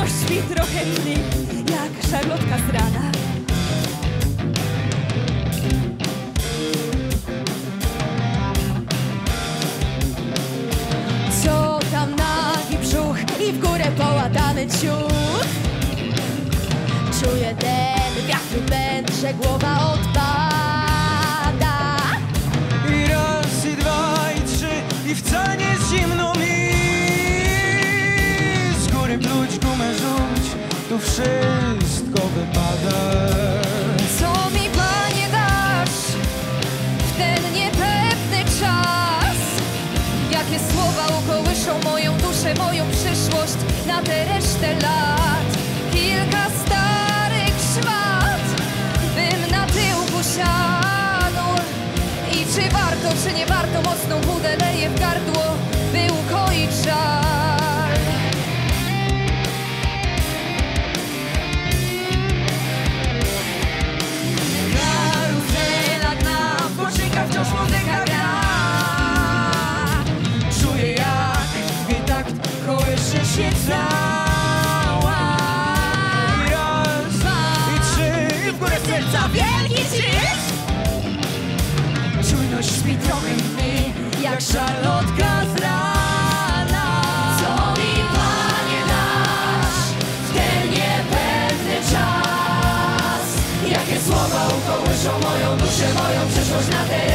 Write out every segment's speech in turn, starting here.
Czujność śpi trochę mniej Jak szarlotka z rana. Co tam nagi brzuch i w górę połatany ciuch Czuję ten wiatr pęd, że głowa odpada na tę resztę lat? Kilka starych szmat, bym na tył posiadł. I czy warto, czy nie warto, mocną wódę leje w gardło, cała raz, i trzy w górę serca Wielki cisz Czujność śpi trochę mniej Jak szarlotka z rana. Co mi Panie dasz w ten niepewny czas? Jakie słowa ukołyszą moją duszę, moją przyszłość na tę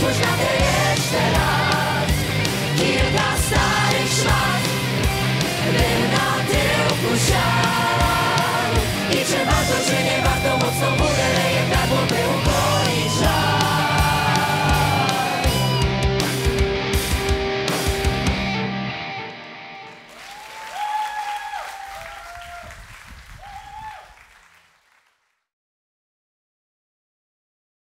czas?